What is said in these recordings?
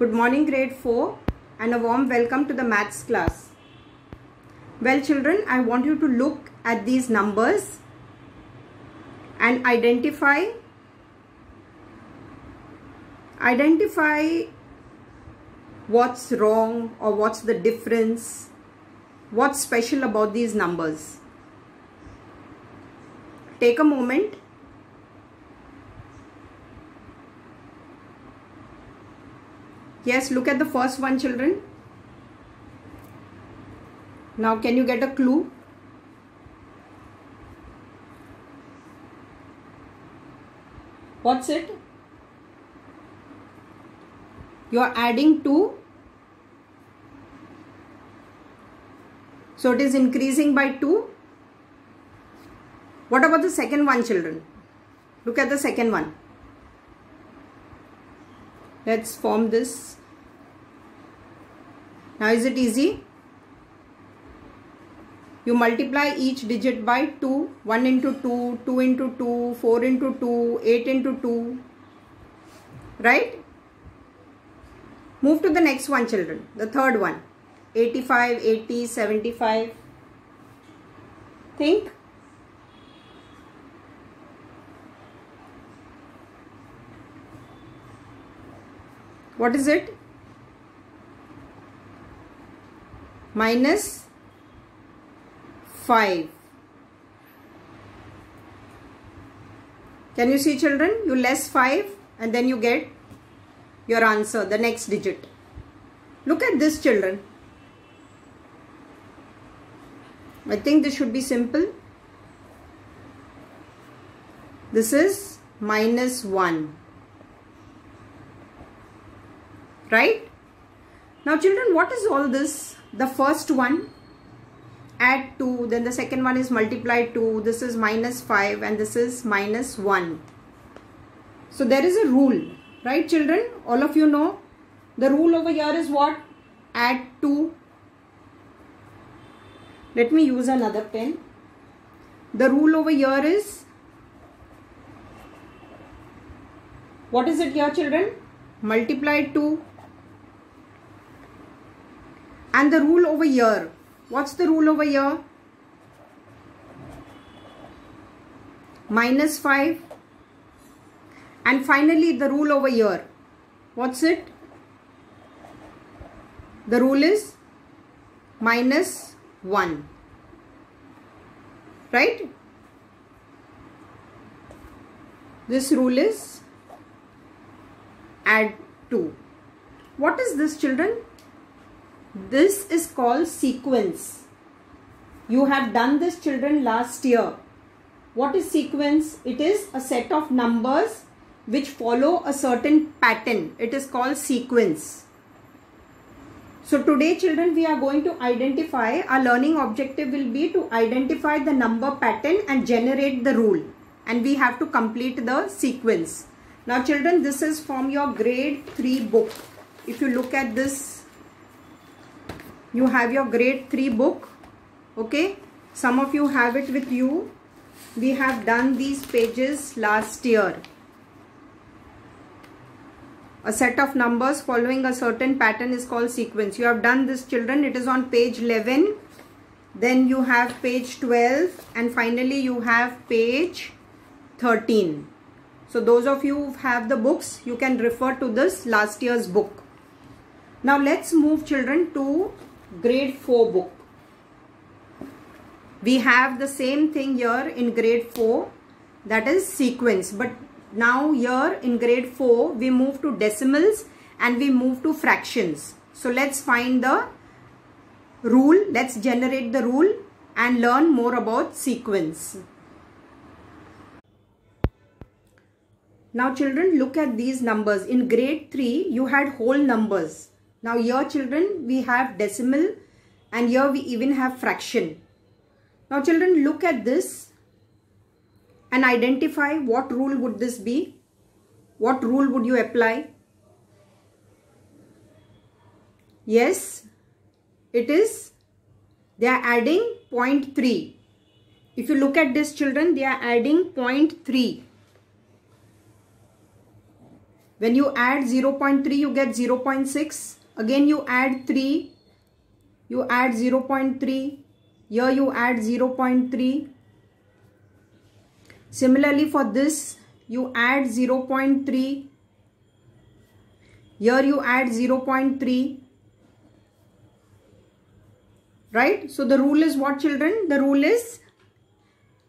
Good morning grade 4 and a warm welcome to the maths class. Well children, I want you to look at these numbers and identify identify what's wrong or what's the difference, what's special about these numbers. Take a moment Yes, look at the first one children. Now can you get a clue? What's it? You are adding 2. So it is increasing by 2. What about the second one children? Look at the second one let's form this. Now is it easy? You multiply each digit by 2 1 into 2 2 into 2 4 into 2 8 into 2 right? Move to the next one children. The third one. 85 80 75 think what is it? Minus 5 can you see children? You less 5 and then you get your answer the next digit. Look at this children. I think this should be simple. This is minus 1 right? Now children what is all this? The first one add 2 then the second one is multiply 2 this is minus 5 and this is minus 1 so there is a rule right children? All of you know the rule over here is what? Add 2 let me use another pen. The rule over here is what is it here children? Multiply 2 and the rule over here. What's the rule over here? Minus 5 and finally the rule over here. What's it? The rule is minus 1 right? This rule is add 2 what is this children this is called sequence. You have done this children last year. What is sequence? It is a set of numbers which follow a certain pattern. It is called sequence. So today children we are going to identify, our learning objective will be to identify the number pattern and generate the rule. And we have to complete the sequence. Now children this is from your grade 3 book. If you look at this you have your grade 3 book okay? Some of you have it with you. We have done these pages last year. A set of numbers following a certain pattern is called sequence. You have done this children. It is on page 11 then you have page 12 and finally you have page 13 so those of you who have the books you can refer to this last year's book. Now let's move children to grade 4 book. We have the same thing here in grade 4 that is sequence but now here in grade 4 we move to decimals and we move to fractions. So let's find the rule, let's generate the rule and learn more about sequence. Now children look at these numbers. In grade 3 you had whole numbers now here children we have decimal and here we even have fraction. Now children look at this and identify what rule would this be. What rule would you apply? Yes, it is they are adding 0.3. If you look at this children, they are adding 0.3. When you add 0.3, you get 0.6. Again, you add 3. You add 0.3. Here you add 0.3. Similarly, for this, you add 0.3. Here you add 0.3. Right? So, the rule is what children? The rule is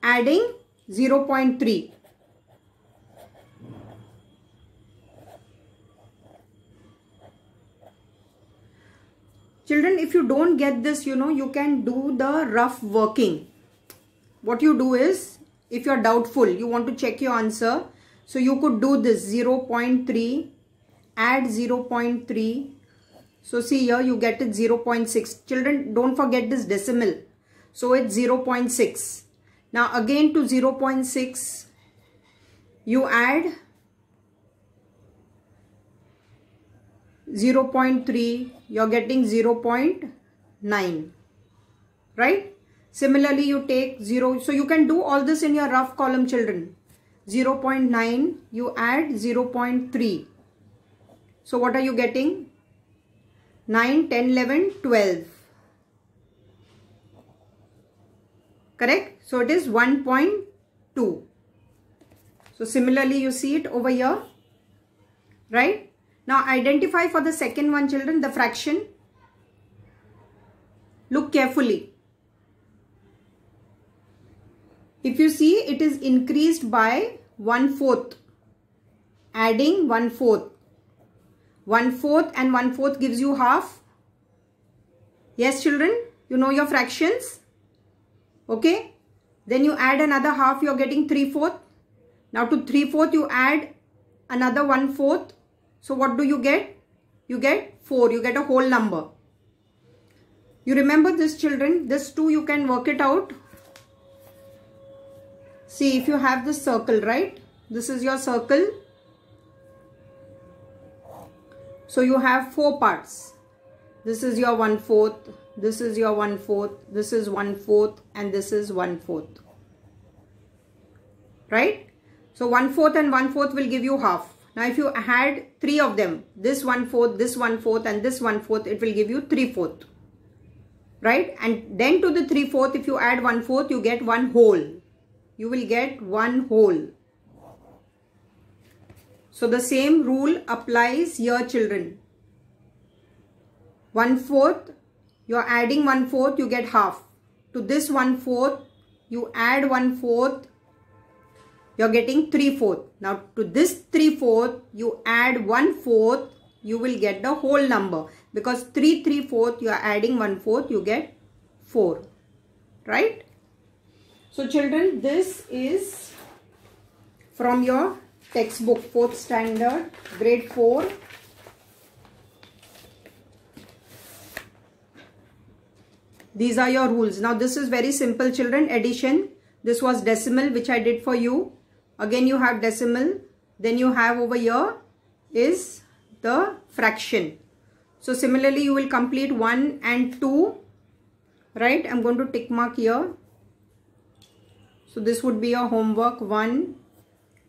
adding 0.3. Children, if you don't get this, you know, you can do the rough working. What you do is, if you're doubtful, you want to check your answer. So you could do this 0 0.3, add 0 0.3. So see here, you get it 0 0.6. Children, don't forget this decimal. So it's 0 0.6. Now again to 0 0.6, you add 0.3 you're getting 0 0.9 right? Similarly you take 0 so you can do all this in your rough column children. 0 0.9 you add 0 0.3 so what are you getting? 9 10 11 12 correct? So it is 1.2 so similarly you see it over here right now identify for the second one children the fraction. Look carefully. If you see it is increased by one fourth. Adding one fourth. One fourth and one fourth gives you half. Yes children, you know your fractions. Okay. Then you add another half, you are getting three fourth. Now to three fourth you add another one fourth so what do you get? You get 4. You get a whole number. You remember this children? This 2 you can work it out. See if you have this circle, right? This is your circle. So you have 4 parts. This is your 1 fourth. This is your 1 fourth. This is 1 fourth. And this is 1 fourth. Right? So 1 fourth and 1 fourth will give you half. Now if you had three of them, this one fourth, this one fourth and this one fourth, it will give you three fourth. Right? And then to the three fourth, if you add one fourth, you get one whole. You will get one whole. So the same rule applies here children. One fourth, you are adding one fourth, you get half. To this one fourth, you add one fourth, you're getting 3 fourth. Now to this 3 fourth, you add 1 fourth, you will get the whole number. Because 3 3 fourth, you are adding 1 fourth, you get 4. Right? So children, this is from your textbook, 4th standard, grade 4. These are your rules. Now this is very simple children. Addition. This was decimal which I did for you again you have decimal. Then you have over here is the fraction. So similarly you will complete 1 and 2 right? I'm going to tick mark here. So this would be your homework. 1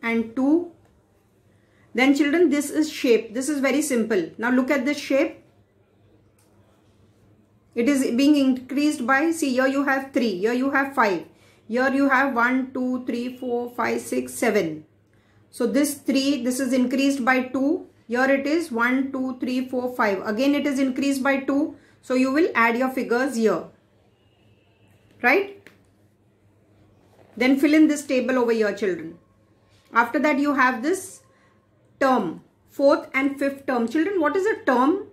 and 2 then children this is shape. This is very simple. Now look at this shape. It is being increased by see here you have 3 here you have 5 here you have 1, 2, 3, 4, 5, 6, 7. So this 3, this is increased by 2. Here it is 1, 2, 3, 4, 5. Again it is increased by 2. So you will add your figures here. Right? Then fill in this table over here children. After that you have this term. Fourth and fifth term. Children, what is a term?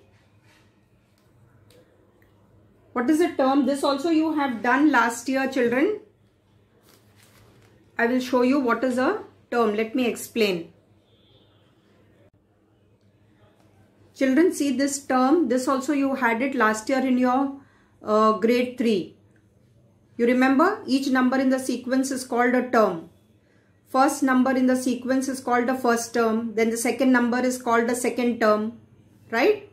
What is a term? This also you have done last year children. I will show you what is a term. Let me explain. Children see this term. This also you had it last year in your uh, grade 3. You remember each number in the sequence is called a term. First number in the sequence is called the first term. Then the second number is called the second term. Right?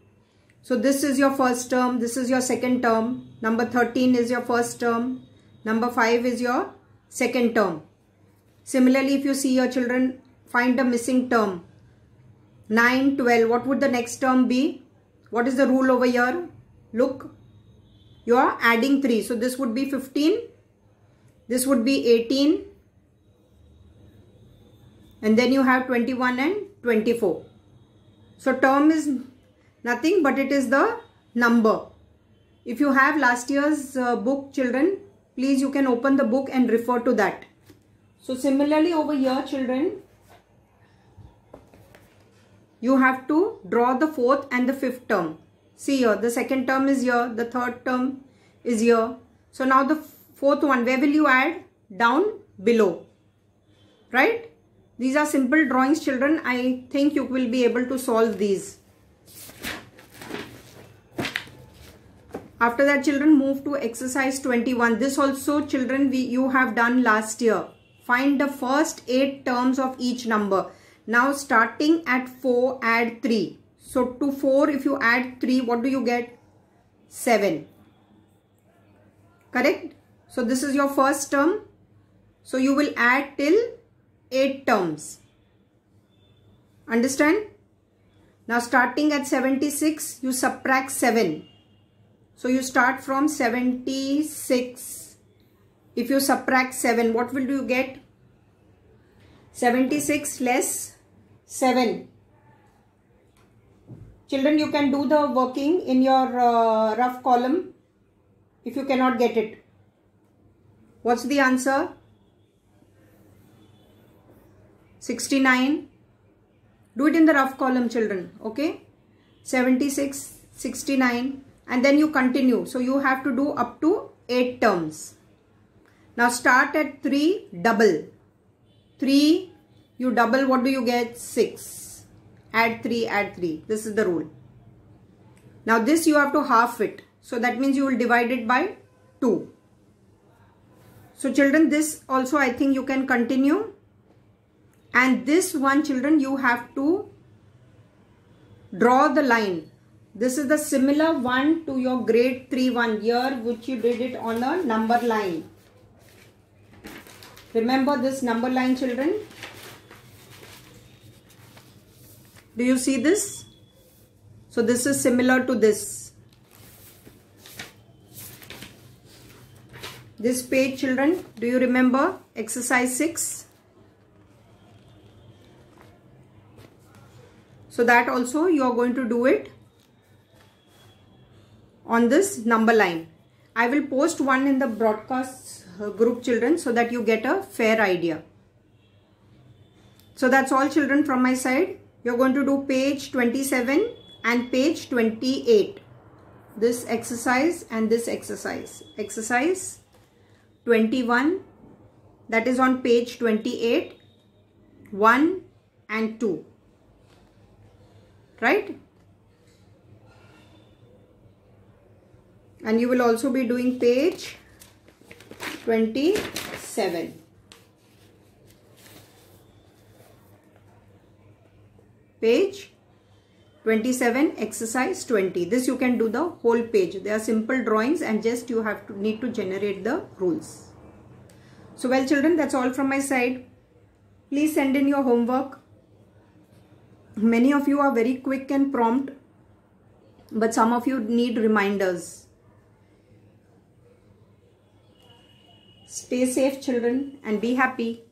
So this is your first term. This is your second term. Number 13 is your first term. Number 5 is your second term. Similarly, if you see your children find a missing term, 9, 12. What would the next term be? What is the rule over here? Look, you are adding 3. So this would be 15. This would be 18. And then you have 21 and 24. So term is nothing but it is the number. If you have last year's uh, book children, please you can open the book and refer to that. So similarly over here children, you have to draw the fourth and the fifth term. See here, the second term is here, the third term is here. So now the fourth one, where will you add? Down below, right? These are simple drawings children. I think you will be able to solve these. After that children move to exercise 21. This also children we you have done last year. Find the first 8 terms of each number. Now starting at 4 add 3. So to 4 if you add 3 what do you get? 7. Correct? So this is your first term. So you will add till 8 terms. Understand? Now starting at 76 you subtract 7. So you start from 76. If you subtract 7, what will you get? 76 less 7. Children, you can do the working in your uh, rough column if you cannot get it. What's the answer? 69. Do it in the rough column, children. Okay? 76, 69 and then you continue. So you have to do up to 8 terms. Now start at 3 double. 3 you double what do you get? 6. Add 3 add 3. This is the rule. Now this you have to half it. So that means you will divide it by 2. So children this also I think you can continue. And this one children you have to draw the line this is the similar one to your grade 3 one year which you did it on a number line. Remember this number line children? Do you see this? So this is similar to this. This page children, do you remember exercise 6? So that also you are going to do it on this number line. I will post one in the broadcast uh, Uh, group children so that you get a fair idea. So that's all children from my side. You're going to do page 27 and page 28. This exercise and this exercise. Exercise 21 that is on page 28 1 and 2 right and you will also be doing page 27 page 27 exercise 20 this you can do the whole page. They are simple drawings and just you have to need to generate the rules. So well children that's all from my side. Please send in your homework. Many of you are very quick and prompt but some of you need reminders Stay safe children and be happy.